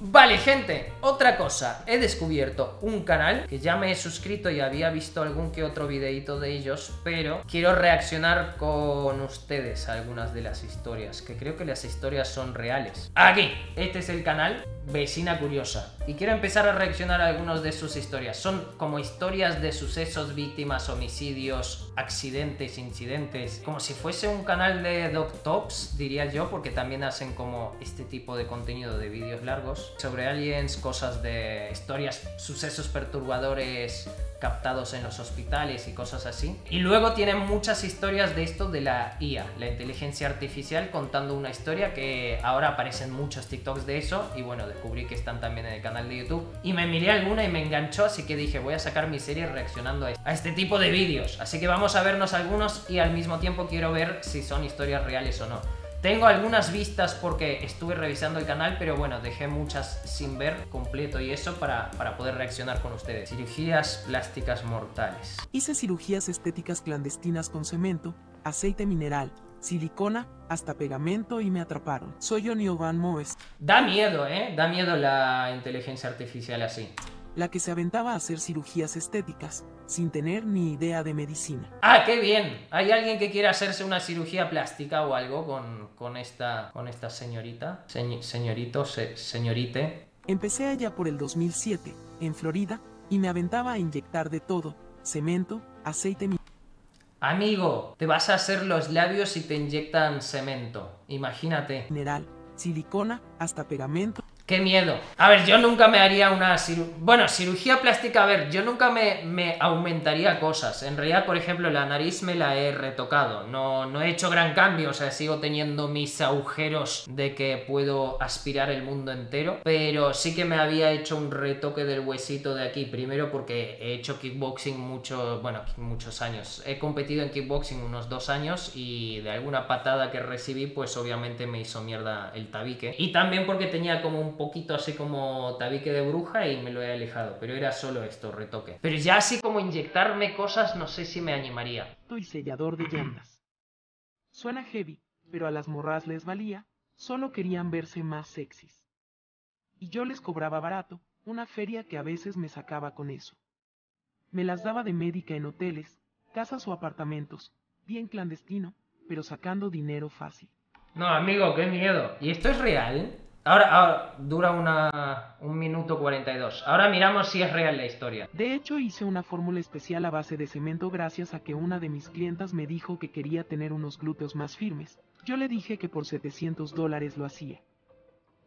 Vale, gente, otra cosa, he descubierto un canal que ya me he suscrito y había visto algún que otro videito de ellos, pero quiero reaccionar con ustedes a algunas de las historias, que creo que las historias son reales. Aquí, este es el canal Vecina Curiosa, y quiero empezar a reaccionar a algunas de sus historias. Son como historias de sucesos, víctimas, homicidios, accidentes, incidentes, como si fuese un canal de Doc Tops, diría yo, porque también hacen como este tipo de contenido de vídeos largos sobre aliens, cosas de historias, sucesos perturbadores captados en los hospitales y cosas así. Y luego tienen muchas historias de esto de la IA, la inteligencia artificial, contando una historia que ahora aparecen muchos TikToks de eso y bueno, descubrí que están también en el canal de YouTube. Y me miré alguna y me enganchó, así que dije, voy a sacar mi serie reaccionando a este tipo de vídeos. Así que vamos a vernos algunos y al mismo tiempo quiero ver si son historias reales o no. Tengo algunas vistas porque estuve revisando el canal, pero bueno, dejé muchas sin ver completo y eso para, para poder reaccionar con ustedes. Cirugías plásticas mortales. Hice cirugías estéticas clandestinas con cemento, aceite mineral, silicona, hasta pegamento y me atraparon. Soy Van Moes. Da miedo, ¿eh? Da miedo la inteligencia artificial así la que se aventaba a hacer cirugías estéticas, sin tener ni idea de medicina. ¡Ah, qué bien! ¿Hay alguien que quiera hacerse una cirugía plástica o algo con, esta, con esta señorita? señorito, señorite. Empecé allá por el 2007, en Florida, y me aventaba a inyectar de todo, cemento, aceite... Amigo, te vas a hacer los labios y te inyectan cemento, imagínate. Mineral, silicona, hasta pegamento. Qué miedo. A ver, yo nunca me haría una cirugía... Bueno, cirugía plástica, a ver, yo nunca me, me, aumentaría cosas. En realidad, por ejemplo, la nariz me la he retocado. No, no he hecho gran cambio, o sea, sigo teniendo mis agujeros de que puedo aspirar el mundo entero. Pero sí que me había hecho un retoque del huesito de aquí. Primero porque he hecho kickboxing mucho, bueno, muchos años. He competido en kickboxing unos dos años y de alguna patada que recibí, pues obviamente me hizo mierda el tabique. Y también porque tenía como un poquito así como tabique de bruja y me lo he alejado, pero era solo esto, retoque. Pero ya así como inyectarme cosas, no sé si me animaría. Soy sellador de llantas. Suena heavy, pero a las morras les valía, solo querían verse más sexys. Y yo les cobraba barato, una feria que a veces me sacaba con eso. Me las daba de médica en hoteles, casas o apartamentos, bien clandestino, pero sacando dinero fácil. No, amigo, qué miedo. ¿Y esto es real? Ahora, dura una, un minuto 42. Ahora miramos si es real la historia. De hecho, hice una fórmula especial a base de cemento gracias a que una de mis clientas me dijo que quería tener unos glúteos más firmes. Yo le dije que por 700 dólares lo hacía.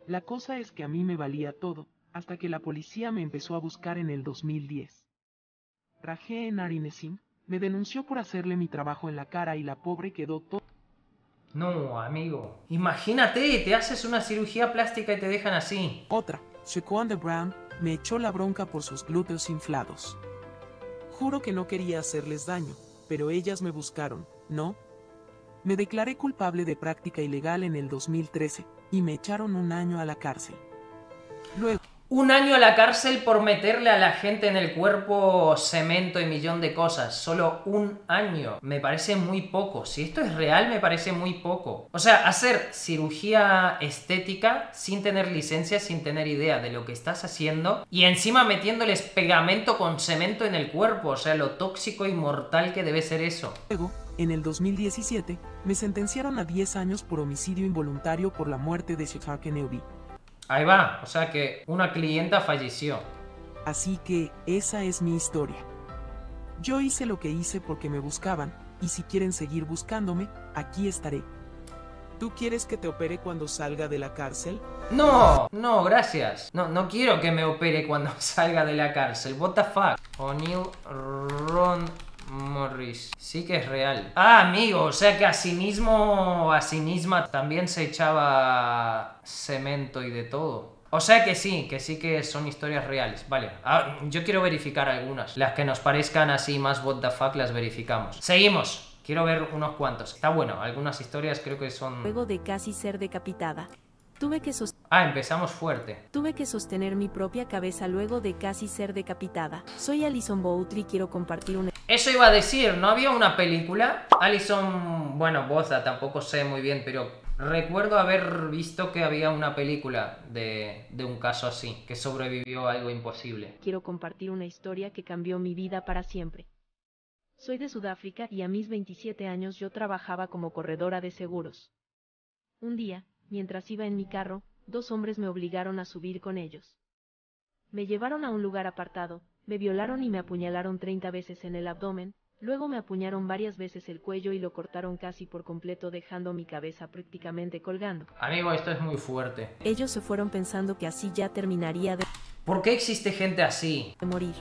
La cosa es que a mí me valía todo, hasta que la policía me empezó a buscar en el 2010. Rajé en Arinesim, me denunció por hacerle mi trabajo en la cara y la pobre quedó todo no, amigo. Imagínate, te haces una cirugía plástica y te dejan así. Otra, de Brown me echó la bronca por sus glúteos inflados. Juro que no quería hacerles daño, pero ellas me buscaron, ¿no? Me declaré culpable de práctica ilegal en el 2013 y me echaron un año a la cárcel. Luego, un año a la cárcel por meterle a la gente en el cuerpo cemento y millón de cosas. Solo un año. Me parece muy poco. Si esto es real, me parece muy poco. O sea, hacer cirugía estética sin tener licencia, sin tener idea de lo que estás haciendo y encima metiéndoles pegamento con cemento en el cuerpo. O sea, lo tóxico y mortal que debe ser eso. Luego, en el 2017, me sentenciaron a 10 años por homicidio involuntario por la muerte de Shefar Kennedy Ahí va, o sea que una clienta falleció. Así que esa es mi historia. Yo hice lo que hice porque me buscaban, y si quieren seguir buscándome, aquí estaré. ¿Tú quieres que te opere cuando salga de la cárcel? No, no, gracias. No, no quiero que me opere cuando salga de la cárcel. What the fuck? O'Neill Ron Morris. Sí que es real. Ah, amigo, o sea que a sí mismo, a sí misma también se echaba cemento y de todo. O sea que sí, que sí que son historias reales. Vale, ah, yo quiero verificar algunas. Las que nos parezcan así más what the fuck las verificamos. Seguimos. Quiero ver unos cuantos. Está bueno, algunas historias creo que son... Luego de casi ser decapitada. Tuve que Ah, empezamos fuerte. Tuve que sostener mi propia cabeza luego de casi ser decapitada. Soy Alison Boutry y quiero compartir una... Eso iba a decir, ¿no había una película? Alison, bueno, Boza, tampoco sé muy bien, pero Recuerdo haber visto que había una película de, de un caso así, que sobrevivió a algo imposible. Quiero compartir una historia que cambió mi vida para siempre. Soy de Sudáfrica y a mis 27 años yo trabajaba como corredora de seguros. Un día, mientras iba en mi carro, dos hombres me obligaron a subir con ellos. Me llevaron a un lugar apartado, me violaron y me apuñalaron 30 veces en el abdomen, luego me apuñaron varias veces el cuello y lo cortaron casi por completo dejando mi cabeza prácticamente colgando. Amigo, esto es muy fuerte. Ellos se fueron pensando que así ya terminaría de ¿Por qué existe gente así? morir.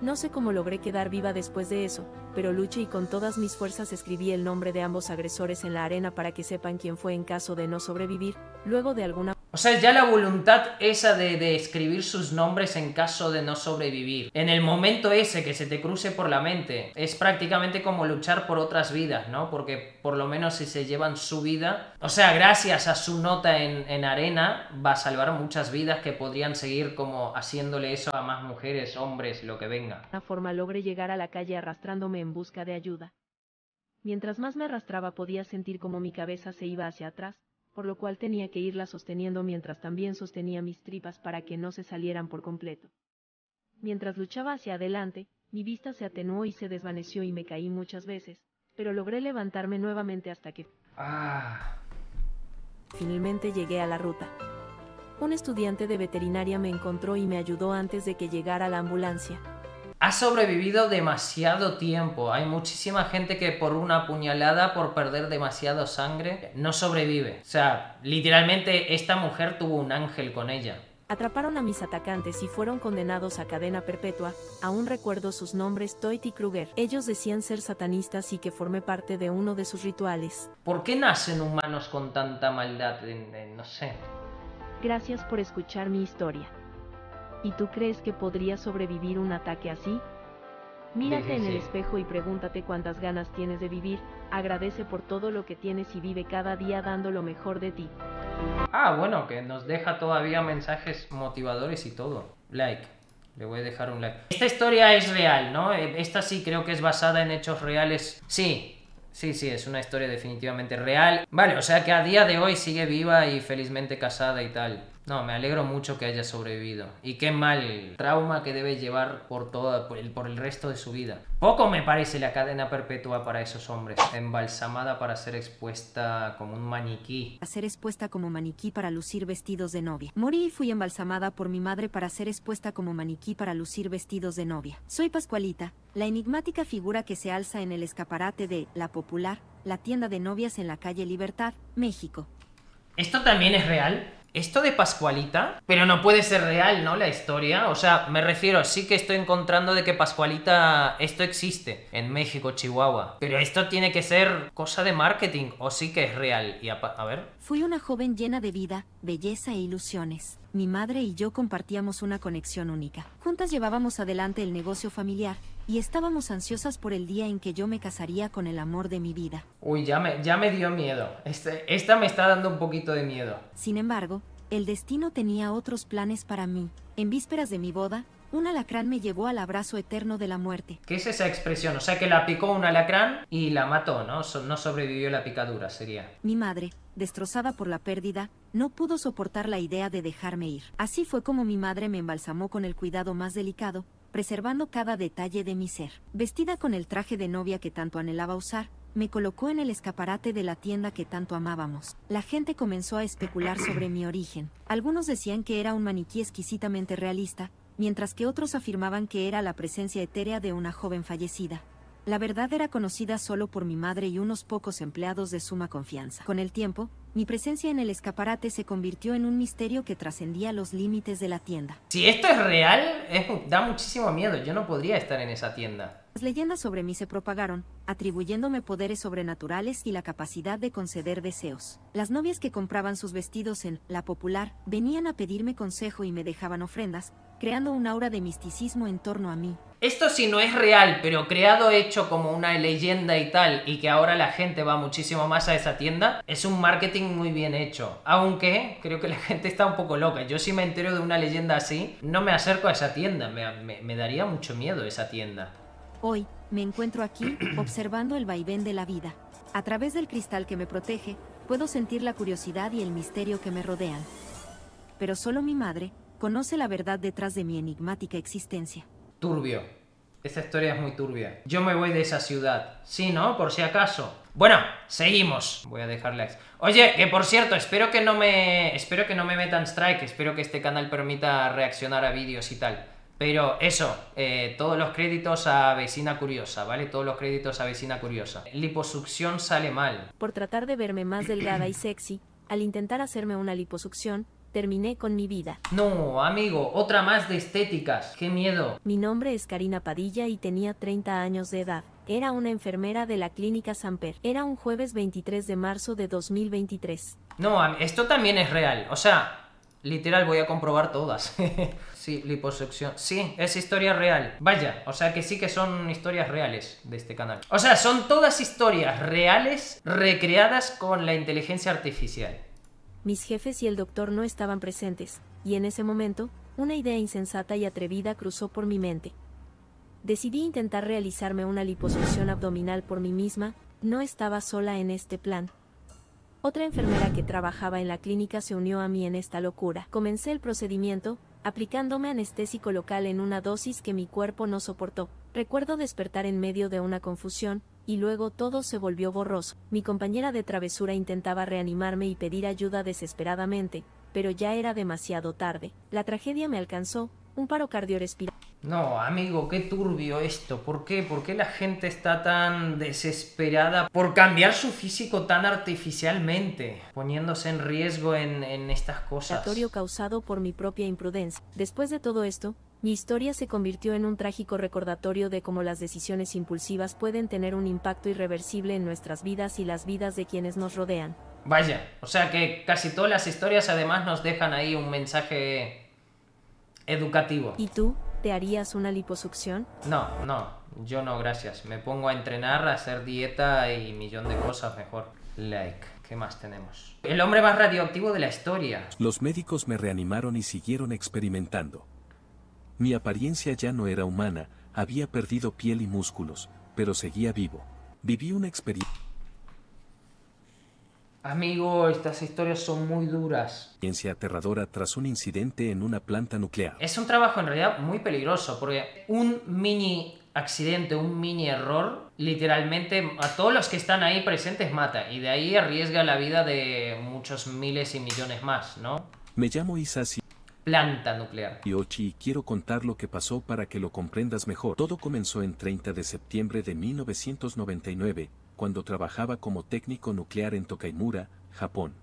No sé cómo logré quedar viva después de eso, pero luché y con todas mis fuerzas escribí el nombre de ambos agresores en la arena para que sepan quién fue en caso de no sobrevivir, luego de alguna O sea, ya la voluntad esa de, de escribir sus nombres en caso de no sobrevivir. En el momento ese que se te cruce por la mente, es prácticamente como luchar por otras vidas, ¿no? Porque por lo menos si se llevan su vida, o sea, gracias a su nota en, en arena, va a salvar muchas vidas que podrían seguir como haciéndole eso a más mujeres, hombres, lo que venga. forma logré llegar a la calle arrastrándome en busca de ayuda. Mientras más me arrastraba podía sentir como mi cabeza se iba hacia atrás, por lo cual tenía que irla sosteniendo mientras también sostenía mis tripas para que no se salieran por completo. Mientras luchaba hacia adelante, mi vista se atenuó y se desvaneció y me caí muchas veces, pero logré levantarme nuevamente hasta que Ah, finalmente llegué a la ruta. Un estudiante de veterinaria me encontró y me ayudó antes de que llegara la ambulancia. Ha sobrevivido demasiado tiempo. Hay muchísima gente que por una puñalada, por perder demasiado sangre, no sobrevive. O sea, literalmente esta mujer tuvo un ángel con ella. Atraparon a mis atacantes y fueron condenados a cadena perpetua. Aún recuerdo sus nombres Toit y Kruger. Ellos decían ser satanistas y que formé parte de uno de sus rituales. ¿Por qué nacen humanos con tanta maldad? No sé. Gracias por escuchar mi historia. ¿Y tú crees que podría sobrevivir un ataque así? Mírate en el espejo y pregúntate cuántas ganas tienes de vivir, agradece por todo lo que tienes y vive cada día dando lo mejor de ti. Ah, bueno, que nos deja todavía mensajes motivadores y todo. Like. Le voy a dejar un like. Esta historia es real, ¿no? Eh, Esta sí creo que es basada en hechos reales. Sí, sí, sí, es una historia definitivamente real. Vale, o sea que a día de hoy sigue viva y felizmente casada y tal. No, me alegro mucho que haya sobrevivido. Y qué mal trauma que debe llevar por todo, por el, por el resto de su vida. Poco me parece la cadena perpetua para esos hombres. Embalsamada para ser expuesta como un maniquí. a ser expuesta como maniquí para lucir vestidos de novia. Morí y fui embalsamada por mi madre para ser expuesta como maniquí para lucir vestidos de novia. Soy Pascualita, la enigmática figura que se alza en el escaparate de La Popular, la tienda de novias en la calle Libertad, México. ¿Esto también es real? ¿Esto de Pascualita? Pero no puede ser real, ¿no? La historia. O sea, me refiero, sí que estoy encontrando de que Pascualita, esto existe en México, Chihuahua. Pero esto tiene que ser cosa de marketing, o sí que es real. Y a, a ver. Fui una joven llena de vida, belleza e ilusiones. Mi madre y yo compartíamos una conexión única. Juntas llevábamos adelante el negocio familiar y estábamos ansiosas por el día en que yo me casaría con el amor de mi vida. Uy, ya me, ya me dio miedo. Este, esta me está dando un poquito de miedo. Sin embargo, el destino tenía otros planes para mí. En vísperas de mi boda, un alacrán me llevó al abrazo eterno de la muerte. ¿Qué es esa expresión? O sea que la picó un alacrán y la mató, ¿no? So- no sobrevivió la picadura, sería. Mi madre, destrozada por la pérdida, no pudo soportar la idea de dejarme ir. Así fue como mi madre me embalsamó con el cuidado más delicado, preservando cada detalle de mi ser. Vestida con el traje de novia que tanto anhelaba usar, me colocó en el escaparate de la tienda que tanto amábamos. La gente comenzó a especular sobre mi origen. Algunos decían que era un maniquí exquisitamente realista, mientras que otros afirmaban que era la presencia etérea de una joven fallecida. La verdad era conocida solo por mi madre y unos pocos empleados de suma confianza. Con el tiempo, mi presencia en el escaparate se convirtió en un misterio que trascendía los límites de la tienda. Si esto es real, es- da muchísimo miedo. Yo no podría estar en esa tienda. Las leyendas sobre mí se propagaron, atribuyéndome poderes sobrenaturales y la capacidad de conceder deseos. Las novias que compraban sus vestidos en La Popular venían a pedirme consejo y me dejaban ofrendas, creando un aura de misticismo en torno a mí. Esto sí no es real, pero creado hecho como una leyenda y tal, y que ahora la gente va muchísimo más a esa tienda, es un marketing muy bien hecho. Aunque creo que la gente está un poco loca. Yo si me entero de una leyenda así, no me acerco a esa tienda. Me, me- me daría mucho miedo esa tienda. Hoy, me encuentro aquí, observando el vaivén de la vida. A través del cristal que me protege, Puedo sentir la curiosidad y el misterio que me rodean. Pero solo mi madre conoce la verdad detrás de mi enigmática existencia. Turbio. Esta historia es muy turbia. Yo me voy de esa ciudad. Sí, ¿no? Por si acaso. Bueno, seguimos. Voy a dejar. Oye, que por cierto, espero que no me. Espero que no me metan strike. Espero que este canal permita reaccionar a vídeos y tal. Pero eso, eh, todos los créditos a vecina curiosa, ¿vale? Todos los créditos a vecina curiosa. Liposucción sale mal. Por tratar de verme más delgada y sexy, al intentar hacerme una liposucción, terminé con mi vida. No, amigo, otra más de estéticas. Qué miedo. Mi nombre es Karina Padilla y tenía 30 años de edad. Era una enfermera de la clínica Samper. Era un jueves 23 de marzo de 2023. No, esto también es real. O sea, literal, voy a comprobar todas. sí, liposucción. Sí, es historia real. Vaya, o sea que sí que son historias reales de este canal. O sea, son todas historias reales recreadas con la inteligencia artificial. Mis jefes y el doctor no estaban presentes, y en ese momento, una idea insensata y atrevida cruzó por mi mente. Decidí intentar realizarme una liposucción abdominal por mí misma, no estaba sola en este plan. Otra enfermera que trabajaba en la clínica se unió a mí en esta locura. Comencé el procedimiento, aplicándome anestésico local en una dosis que mi cuerpo no soportó. Recuerdo despertar en medio de una confusión, y luego todo se volvió borroso. Mi compañera de travesura intentaba reanimarme y pedir ayuda desesperadamente, pero ya era demasiado tarde. La tragedia me alcanzó, un paro cardiorrespiratorio. No, amigo, qué turbio esto. ¿Por qué? ¿Por qué la gente está tan desesperada por cambiar su físico tan artificialmente? Poniéndose en riesgo en, en estas cosas. causado por mi propia imprudencia. Después de todo esto, mi historia se convirtió en un trágico recordatorio de cómo las decisiones impulsivas pueden tener un impacto irreversible en nuestras vidas y las vidas de quienes nos rodean. Vaya, o sea que casi todas las historias además nos dejan ahí un mensaje educativo. ¿Y tú, te harías una liposucción? No, no, yo no, gracias. Me pongo a entrenar, a hacer dieta y millón de cosas mejor. Like, ¿qué más tenemos? El hombre más radioactivo de la historia. Los médicos me reanimaron y siguieron experimentando. Mi apariencia ya no era humana, había perdido piel y músculos, pero seguía vivo. Viví una experiencia Amigo, estas historias son muy duras. aterradora tras un incidente en una planta nuclear. Es un trabajo en realidad muy peligroso porque un mini accidente, un mini error, literalmente a todos los que están ahí presentes mata y de ahí arriesga la vida de muchos miles y millones más, ¿no? Me llamo Isasi Planta nuclear. Yoshi quiero contar lo que pasó para que lo comprendas mejor. Todo comenzó en 30 de septiembre de 1999, cuando trabajaba como técnico nuclear en Tokaimura, Japón.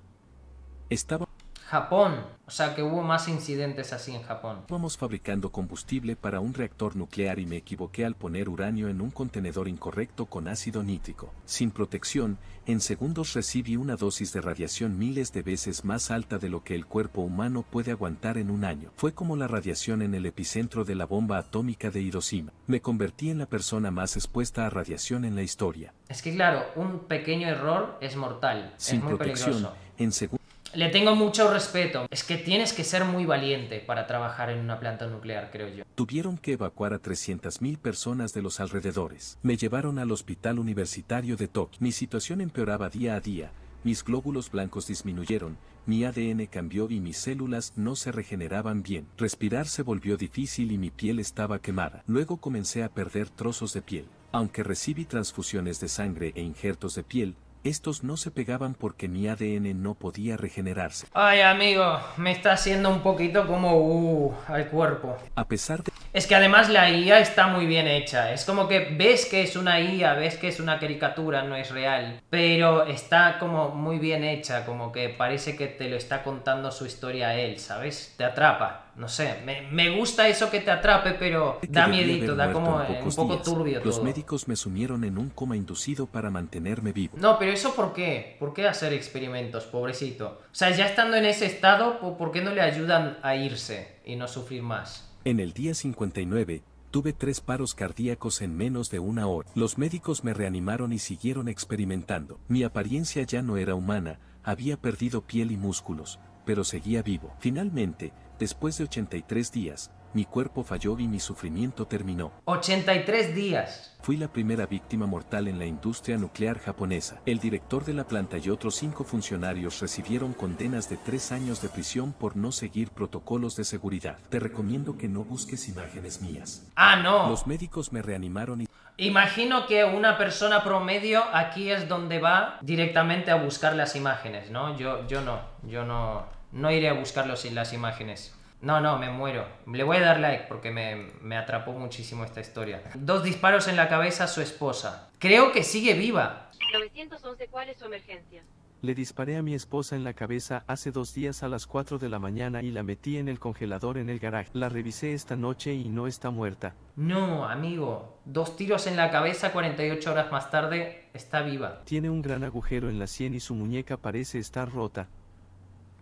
Estaba Japón, o sea que hubo más incidentes así en Japón. Estábamos fabricando combustible para un reactor nuclear y me equivoqué al poner uranio en un contenedor incorrecto con ácido nítrico. Sin protección, en segundos recibí una dosis de radiación miles de veces más alta de lo que el cuerpo humano puede aguantar en un año. Fue como la radiación en el epicentro de la bomba atómica de Hiroshima. Me convertí en la persona más expuesta a radiación en la historia. Es que claro, un pequeño error es mortal, Sin es muy protección, peligroso. en segundos Le tengo mucho respeto. Es que tienes que ser muy valiente para trabajar en una planta nuclear, creo yo. Tuvieron que evacuar a 300.000 personas de los alrededores. Me llevaron al hospital universitario de Tokio. Mi situación empeoraba día a día. Mis glóbulos blancos disminuyeron, mi ADN cambió y mis células no se regeneraban bien. Respirar se volvió difícil y mi piel estaba quemada. Luego comencé a perder trozos de piel. Aunque recibí transfusiones de sangre e injertos de piel, estos no se pegaban porque mi ADN no podía regenerarse. Ay, amigo, me está haciendo un poquito como uh al cuerpo. A pesar de Es que además la IA está muy bien hecha. Es como que ves que es una IA, ves que es una caricatura, no es real. Pero está como muy bien hecha, como que parece que te lo está contando su historia a él, ¿sabes? Te atrapa. No sé, me, me gusta eso que te atrape, pero da miedito, da como eh, un poco días. turbio Los todo. médicos me sumieron en un coma inducido para mantenerme vivo. No, pero eso ¿por qué? ¿Por qué hacer experimentos, pobrecito? O sea, ya estando en ese estado, ¿por por qué no le ayudan a irse y no sufrir más? En el día 59, tuve tres paros cardíacos en menos de una hora. Los médicos me reanimaron y siguieron experimentando. Mi apariencia ya no era humana, había perdido piel y músculos, pero seguía vivo. Finalmente, Después de 83 días, mi cuerpo falló y mi sufrimiento terminó. 83 días. Fui la primera víctima mortal en la industria nuclear japonesa. El director de la planta y otros cinco funcionarios recibieron condenas de tres años de prisión por no seguir protocolos de seguridad. Te recomiendo que no busques imágenes mías. Ah, no. Los médicos me reanimaron y Imagino que una persona promedio aquí es donde va directamente a buscar las imágenes, ¿no? Yo, yo no, yo no, no iré a buscarlos sin las imágenes. No, no, me muero. Le voy a dar like porque me, me atrapó muchísimo esta historia. Dos disparos en la cabeza a su esposa. Creo que sigue viva. 911, ¿cuál es su emergencia? Le disparé a mi esposa en la cabeza hace dos días a las 4 de la mañana y la metí en el congelador en el garaje. La revisé esta noche y no está muerta. No, amigo. Dos tiros en la cabeza 48 horas más tarde. Está viva. Tiene un gran agujero en la sien y su muñeca parece estar rota.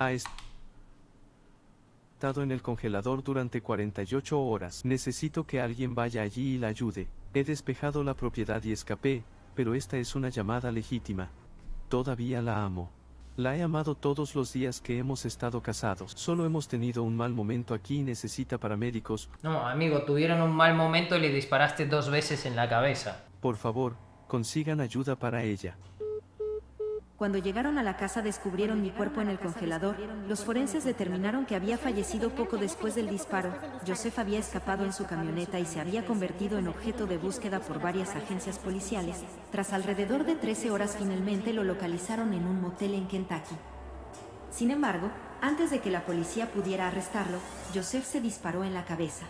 Ha estado en el congelador durante 48 horas. Necesito que alguien vaya allí y la ayude. He despejado la propiedad y escapé, pero esta es una llamada legítima. Todavía la amo. La he amado todos los días que hemos estado casados. Solo hemos tenido un mal momento aquí y necesita paramédicos. No, amigo, tuvieron un mal momento y le disparaste dos veces en la cabeza. Por favor, consigan ayuda para ella. Cuando llegaron a la casa descubrieron mi cuerpo en el congelador. Los forenses determinaron que había fallecido poco después del disparo. Joseph había escapado en su camioneta y se había convertido en objeto de búsqueda por varias agencias policiales. Tras alrededor de 13 horas finalmente lo localizaron en un motel en Kentucky. Sin embargo, antes de que la policía pudiera arrestarlo, Joseph se disparó en la cabeza.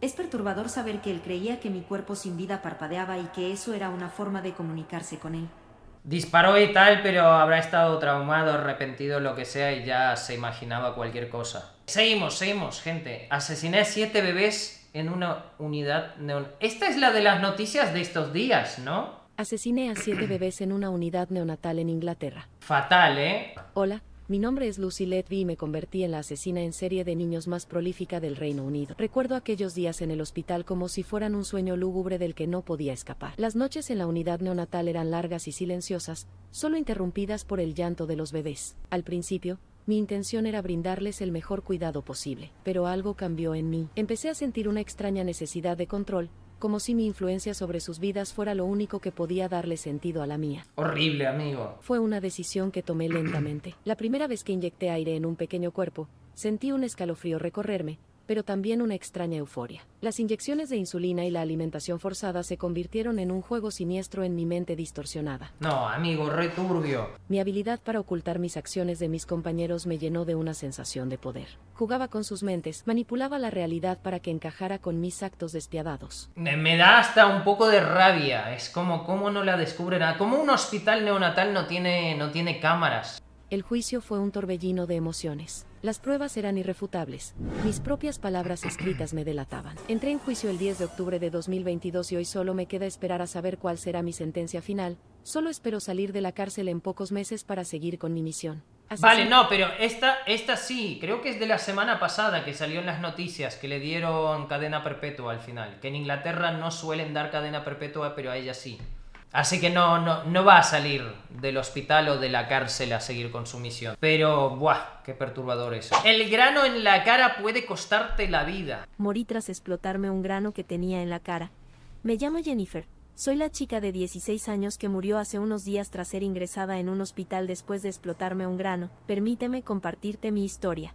Es perturbador saber que él creía que mi cuerpo sin vida parpadeaba y que eso era una forma de comunicarse con él. Disparó y tal, pero habrá estado traumado, arrepentido, lo que sea, y ya se imaginaba cualquier cosa. Seguimos, seguimos, gente. Asesiné a siete bebés en una unidad neon... Esta es la de las noticias de estos días, ¿no? Asesiné a siete bebés en una unidad neonatal en Inglaterra. Fatal, ¿eh? Hola, mi nombre es Lucy Letby y me convertí en la asesina en serie de niños más prolífica del Reino Unido. Recuerdo aquellos días en el hospital como si fueran un sueño lúgubre del que no podía escapar. Las noches en la unidad neonatal eran largas y silenciosas, solo interrumpidas por el llanto de los bebés. Al principio, mi intención era brindarles el mejor cuidado posible, pero algo cambió en mí. Empecé a sentir una extraña necesidad de control, como si mi influencia sobre sus vidas fuera lo único que podía darle sentido a la mía. Horrible, amigo. Fue una decisión que tomé lentamente. La primera vez que inyecté aire en un pequeño cuerpo, sentí un escalofrío recorrerme, pero también una extraña euforia. Las inyecciones de insulina y la alimentación forzada se convirtieron en un juego siniestro en mi mente distorsionada. No, amigo, returbio. Mi habilidad para ocultar mis acciones de mis compañeros me llenó de una sensación de poder. Jugaba con sus mentes, manipulaba la realidad para que encajara con mis actos despiadados. Me me da hasta un poco de rabia. Es como, ¿cómo no la descubren? Ah, ¿Cómo un hospital neonatal no tiene, no tiene cámaras? El juicio fue un torbellino de emociones. Las pruebas eran irrefutables. Mis propias palabras escritas me delataban. Entré en juicio el 10 de octubre de 2022 y hoy solo me queda esperar a saber cuál será mi sentencia final. Solo espero salir de la cárcel en pocos meses para seguir con mi misión. Así Vale, se- no, pero esta, esta sí, creo que es de la semana pasada que salió en las noticias que le dieron cadena perpetua al final. Que en Inglaterra no suelen dar cadena perpetua, pero a ella sí. Así que no, no, no va a salir del hospital o de la cárcel a seguir con su misión. Pero, buah, qué perturbador eso. El grano en la cara puede costarte la vida. Morí tras explotarme un grano que tenía en la cara. Me llamo Jennifer. Soy la chica de 16 años que murió hace unos días tras ser ingresada en un hospital después de explotarme un grano. Permíteme compartirte mi historia.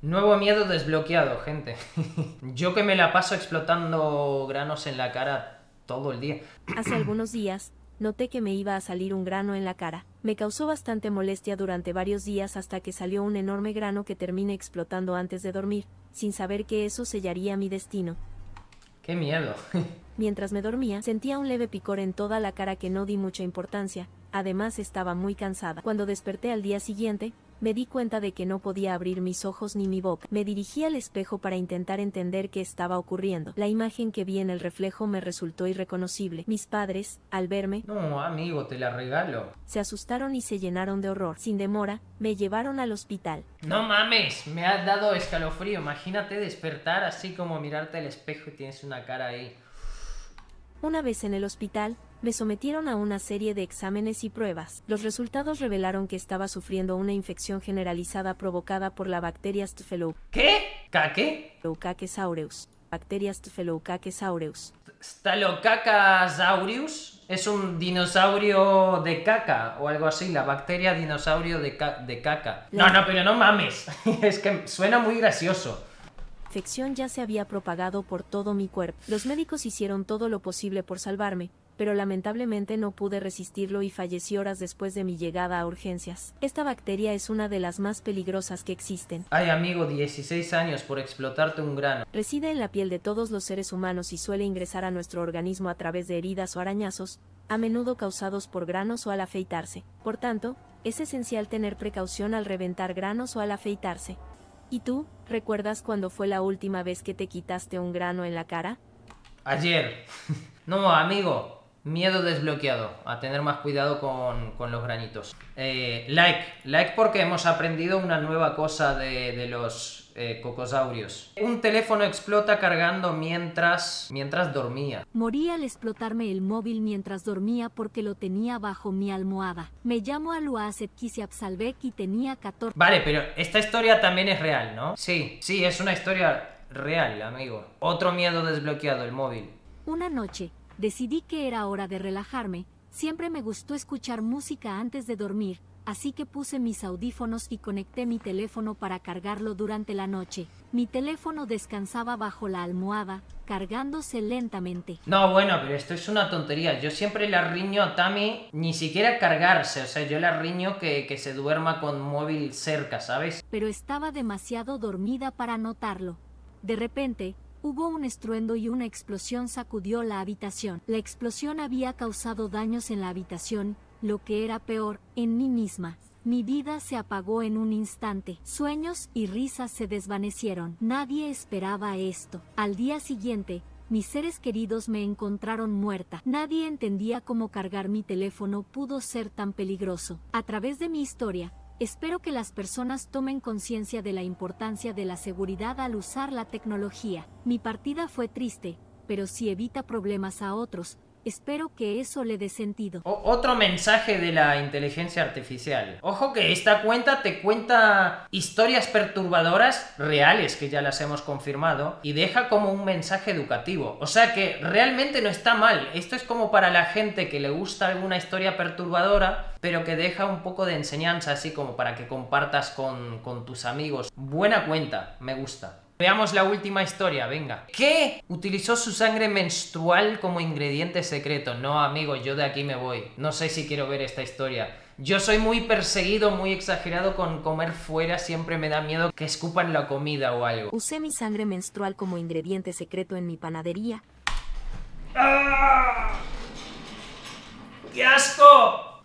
Nuevo miedo desbloqueado, gente. Yo que me la paso explotando granos en la cara todo el día. Hace algunos días, noté que me iba a salir un grano en la cara. Me causó bastante molestia durante varios días hasta que salió un enorme grano que terminé explotando antes de dormir, sin saber que eso sellaría mi destino. Qué miedo. Mientras me dormía, sentía un leve picor en toda la cara que no di mucha importancia, además estaba muy cansada. Cuando desperté al día siguiente, me di cuenta de que no podía abrir mis ojos ni mi boca. Me dirigí al espejo para intentar entender qué estaba ocurriendo. La imagen que vi en el reflejo me resultó irreconocible. Mis padres, al verme, No, amigo, te la regalo. se asustaron y se llenaron de horror. Sin demora, me llevaron al hospital. No mames, me has dado escalofrío. Imagínate despertar así como mirarte al espejo y tienes una cara ahí. Una vez en el hospital, Me sometieron a una serie de exámenes y pruebas. Los resultados revelaron que estaba sufriendo una infección generalizada provocada por la bacteria Staphylococcus ¿Qué? ¿Qué? aureus. Bacteria Staphylococcus aureus. Stalocacasaurus es un dinosaurio de caca o algo así, la bacteria dinosaurio de, ca- de caca. No, no, pero no mames. es que suena muy gracioso. La infección ya se había propagado por todo mi cuerpo. Los médicos hicieron todo lo posible por salvarme, pero lamentablemente no pude resistirlo y fallecí horas después de mi llegada a urgencias. Esta bacteria es una de las más peligrosas que existen. Ay, amigo, 16 años por explotarte un grano. Reside en la piel de todos los seres humanos y suele ingresar a nuestro organismo a través de heridas o arañazos, a menudo causados por granos o al afeitarse. Por tanto, es esencial tener precaución al reventar granos o al afeitarse. ¿Y tú, recuerdas cuándo fue la última vez que te quitaste un grano en la cara? Ayer. no, amigo. Miedo desbloqueado. A tener más cuidado con, con los granitos. Eh, like. Like porque hemos aprendido una nueva cosa de, de los eh, cocosaurios. Un teléfono explota cargando mientras, mientras dormía. Morí al explotarme el móvil mientras dormía porque lo tenía bajo mi almohada. Me llamo Aluacet Kisiapsalbek y tenía 14 Vale, pero esta historia también es real, ¿no? Sí, sí, es una historia real, amigo. Otro miedo desbloqueado, el móvil. Una noche, decidí que era hora de relajarme. Siempre me gustó escuchar música antes de dormir, así que puse mis audífonos y conecté mi teléfono para cargarlo durante la noche. Mi teléfono descansaba bajo la almohada, cargándose lentamente. No, bueno, pero esto es una tontería. Yo siempre la riño a Tami ni siquiera cargarse. O sea, yo la riño que, que se duerma con móvil cerca, ¿sabes? pero estaba demasiado dormida para notarlo. De repente, hubo un estruendo y una explosión sacudió la habitación. La explosión había causado daños en la habitación, lo que era peor, en mí misma. Mi vida se apagó en un instante. Sueños y risas se desvanecieron. Nadie esperaba esto. Al día siguiente, mis seres queridos me encontraron muerta. Nadie entendía cómo cargar mi teléfono pudo ser tan peligroso. A través de mi historia, espero que las personas tomen conciencia de la importancia de la seguridad al usar la tecnología. Mi partida fue triste, pero si evita problemas a otros, espero que eso le dé sentido. Otro mensaje de la inteligencia artificial. Ojo que esta cuenta te cuenta historias perturbadoras reales, que ya las hemos confirmado, y deja como un mensaje educativo. O sea que realmente no está mal. Esto es como para la gente que le gusta alguna historia perturbadora, pero que deja un poco de enseñanza, así como para que compartas con tus amigos. Buena cuenta, me gusta. Veamos la última historia, venga. ¿Qué? Utilizó su sangre menstrual como ingrediente secreto. No, amigo, yo de aquí me voy. No sé si quiero ver esta historia. Yo soy muy perseguido, muy exagerado con comer fuera. Siempre me da miedo que escupan la comida o algo. Usé mi sangre menstrual como ingrediente secreto en mi panadería. ¡Ah! ¡Qué asco!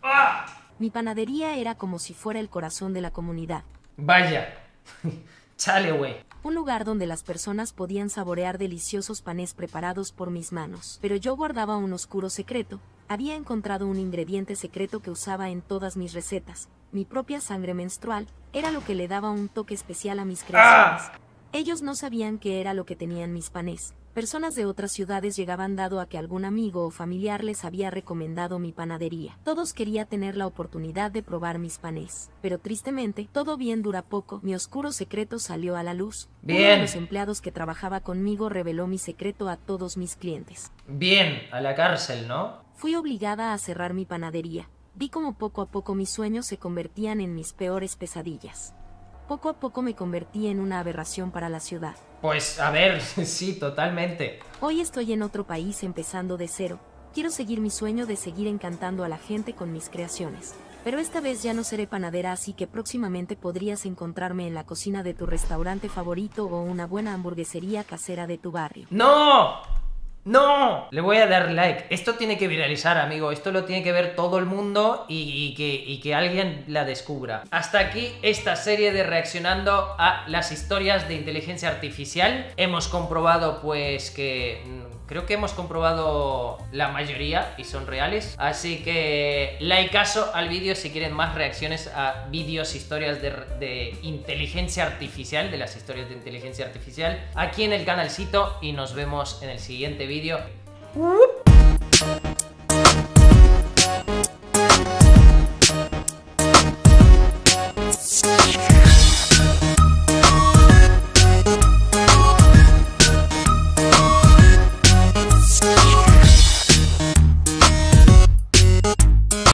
¡Ah! Mi panadería era como si fuera el corazón de la comunidad. Vaya. Chale, güey. Un lugar donde las personas podían saborear deliciosos panes preparados por mis manos. Pero yo guardaba un oscuro secreto. Había encontrado un ingrediente secreto que usaba en todas mis recetas. Mi propia sangre menstrual era lo que le daba un toque especial a mis creaciones. Ellos no sabían qué era lo que tenían mis panes. Personas de otras ciudades llegaban dado a que algún amigo o familiar les había recomendado mi panadería. Todos quería tener la oportunidad de probar mis panes. Pero tristemente, todo bien dura poco. Mi oscuro secreto salió a la luz. Uno de Bien. los empleados que trabajaba conmigo reveló mi secreto a todos mis clientes. Bien, a la cárcel, ¿no? Fui obligada a cerrar mi panadería. Vi como poco a poco mis sueños se convertían en mis peores pesadillas. Poco a poco me convertí en una aberración para la ciudad. Pues, a ver, sí, totalmente. Hoy estoy en otro país empezando de cero. Quiero seguir mi sueño de seguir encantando a la gente con mis creaciones. Pero esta vez ya no seré panadera, así que próximamente podrías encontrarme en la cocina de tu restaurante favorito o una buena hamburguesería casera de tu barrio. ¡No! ¡No! Le voy a dar like. Esto tiene que viralizar, amigo. Esto lo tiene que ver todo el mundo y, que, que alguien la descubra. Hasta aquí esta serie de reaccionando a las historias de inteligencia artificial. Hemos comprobado, pues, que... Creo que hemos comprobado la mayoría y son reales. Así que likeazo al vídeo si quieren más reacciones a vídeos, historias de, de inteligencia artificial, de las historias de inteligencia artificial, aquí en el canalcito y nos vemos en el siguiente vídeo.